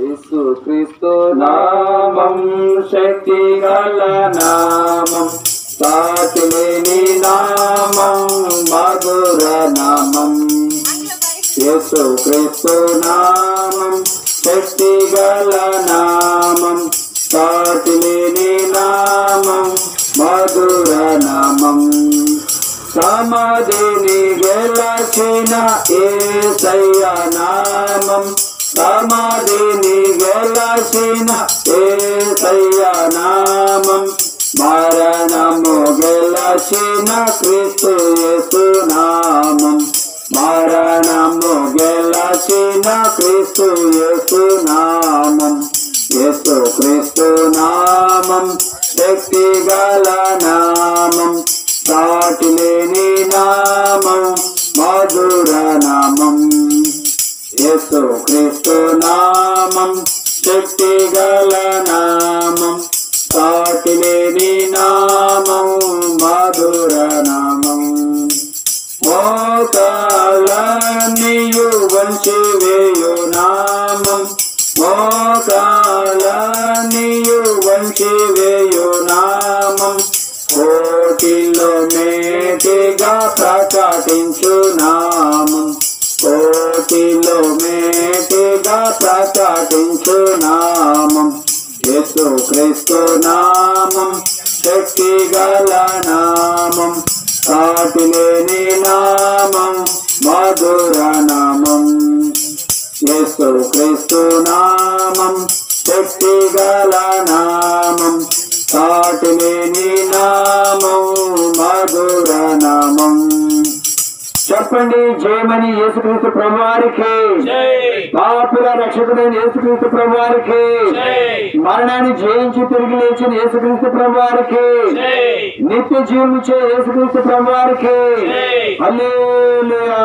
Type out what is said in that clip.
యేసుక్రీస్తు నామం శక్తి గల నామం సాటిలేని నామం మధుర నామం. యేసుక్రీస్తు నామం శక్తి గల నామం సాటిలేని నామం మధుర నామం. సమాధిని గెలచిన ఏ సయ్య నామం. సమాధిని గెలసిన ఏసయ్య నామం మరణము గెలసిన క్రీస్తు యేసు నామం. మరణము గెలసిన క్రీస్తు యేసు నామం. యేసు క్రీస్తు నామం శక్తి గల నామం. సాటిలేని నామం మధుర నామం. యేసు క్రీస్తు నామం శక్తి గల నామం సాటిలేని నామం మధుర నామం. మోకాలన్నీయు వంచివేయు నామం మోకాలన్నీయు వంచివేయు నామం. కోటిలో మేటిగా ప్రకటించు నామం ప్రకటించు నామం యేసు క్రీస్తు నామం. శక్తి గల నామం. సాటిలేని నామం మధుర నామం. యేసు క్రీస్తు నామం. శక్తి గల నామం సాటిలేని నామం. మధుర చెప్పండి జయమని యేసుక్రీస్తు ప్రభువారికి. పాపుల రక్షకుడైన యేసుక్రీస్తు ప్రభువారికి. మరణాన్ని జయించి తిరిగి లేచిన యేసుక్రీస్తు ప్రభువారికి. నిత్య జీవమిచ్చే యేసుక్రీస్తు ప్రభువారికి. హల్లెలూయా.